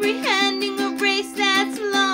comprehending a race that's long.